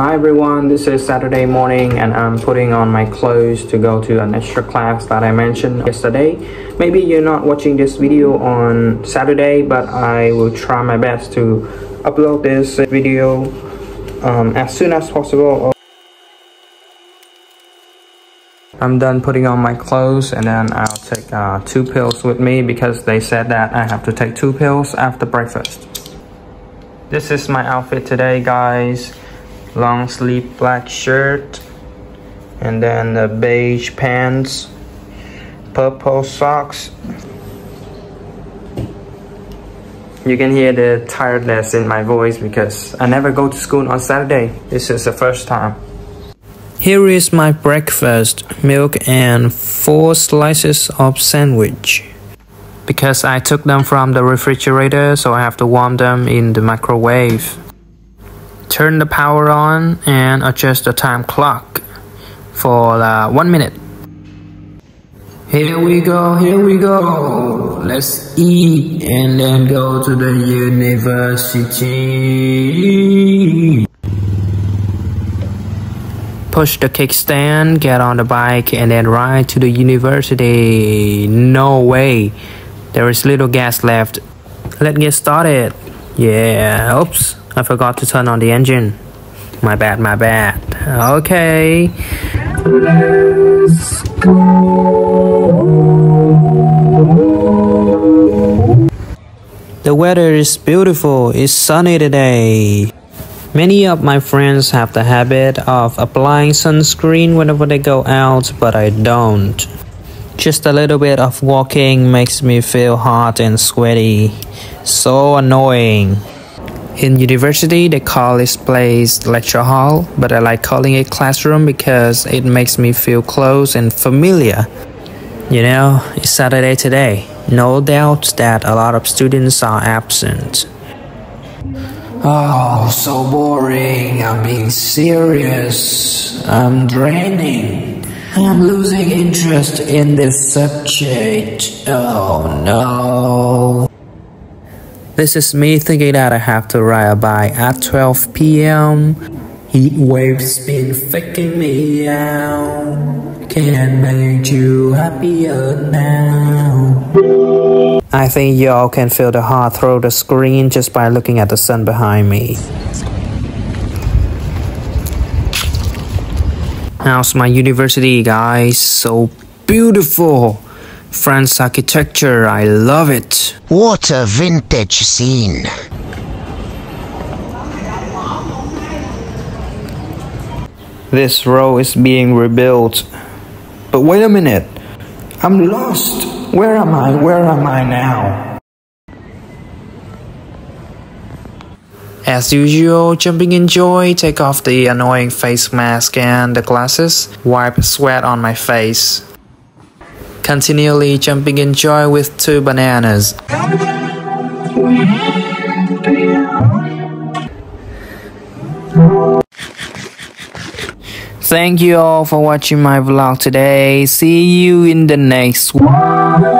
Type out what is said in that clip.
Hi everyone, this is Saturday morning and I'm putting on my clothes to go to an extra class that I mentioned yesterday. Maybe you're not watching this video on Saturday, but I will try my best to upload this video um, as soon as possible. I'm done putting on my clothes and then I'll take uh, two pills with me because they said that I have to take two pills after breakfast. This is my outfit today guys. Long sleeve black shirt and then the beige pants, purple socks. You can hear the tiredness in my voice because I never go to school on Saturday. This is the first time. Here is my breakfast, milk and four slices of sandwich. Because I took them from the refrigerator, so I have to warm them in the microwave. Turn the power on and adjust the time clock for uh, one minute. Here we go, here we go. Let's eat and then go to the university. Push the kickstand, get on the bike, and then ride to the university. No way. There is little gas left. Let's get started. Yeah, oops, I forgot to turn on the engine. My bad, my bad. Okay. Let's go. The weather is beautiful. It's sunny today. Many of my friends have the habit of applying sunscreen whenever they go out, but I don't. Just a little bit of walking makes me feel hot and sweaty. So annoying. In university, they call this place lecture hall, but I like calling it classroom because it makes me feel close and familiar. You know, it's Saturday today. No doubt that a lot of students are absent. Oh, so boring. I'm being serious. I'm draining. I'm losing interest in this subject. Oh no. This is me thinking that I have to ride a bike at 12 p.m. Heat waves been faking me out. Can't make you happier now. I think y'all can feel the heart through the screen just by looking at the sun behind me. How's my university, guys? So beautiful! France architecture, I love it. What a vintage scene. This row is being rebuilt. But wait a minute. I'm lost. Where am I? Where am I now? As usual, jumping in joy, take off the annoying face mask and the glasses, wipe sweat on my face. Continually jumping in joy with two bananas. Thank you all for watching my vlog today. See you in the next one.